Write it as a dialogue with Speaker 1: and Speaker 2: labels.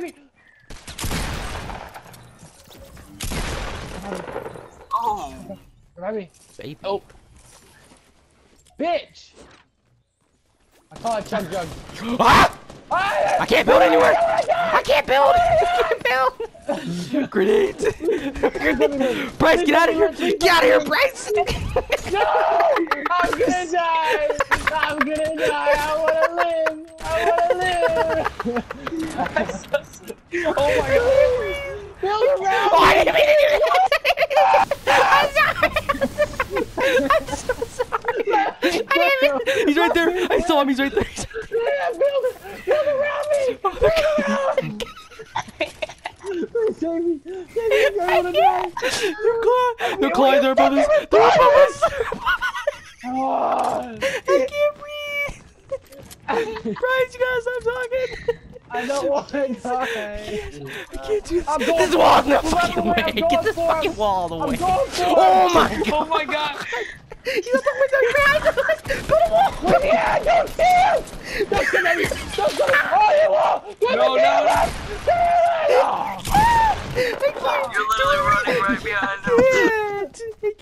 Speaker 1: behind me!
Speaker 2: Oh.
Speaker 1: Behind me.
Speaker 3: Baby.
Speaker 1: Oh. Bitch! I call it chug jug.
Speaker 3: Ah!
Speaker 1: Ah!
Speaker 3: I can't build anywhere. I can't build. I can't build. Grenades. Bryce, get out of here. Get out of here, Bryce.
Speaker 1: No! I'm gonna die! I'm gonna die! I wanna live! I wanna live! Oh my god! Build around!
Speaker 3: Oh, I didn't mean to do that. I'm sorry. I'm so sorry. I didn't mean- He's right there. I saw him. He's right there. He's-
Speaker 1: Yeah, build it! Build around me!
Speaker 3: Oh
Speaker 1: Build around! Save me! Save me! I wanna die!
Speaker 3: They're clawing. They're clawing. They're above us. They're above us.
Speaker 1: Oh,
Speaker 3: I can't breathe. Bryce, you gotta stop talking.
Speaker 1: I don't wanna die!
Speaker 3: I can't do this.
Speaker 1: I'm going
Speaker 3: this wall's no
Speaker 1: for it.
Speaker 3: fucking
Speaker 1: I'm
Speaker 3: way. Get this
Speaker 1: for it.
Speaker 3: fucking wall out of the
Speaker 1: I'm
Speaker 3: way.
Speaker 1: going for! Oh,
Speaker 3: oh my god.
Speaker 2: Oh my god.
Speaker 3: He's at the window. Behind Build a wall.
Speaker 1: Yeah, don't kill! Don't kill me! Don't kill me! Oh, you won't! Give
Speaker 2: No,
Speaker 1: me
Speaker 2: no, no.
Speaker 1: Oh.
Speaker 2: You're literally running right behind him.
Speaker 3: I can't. I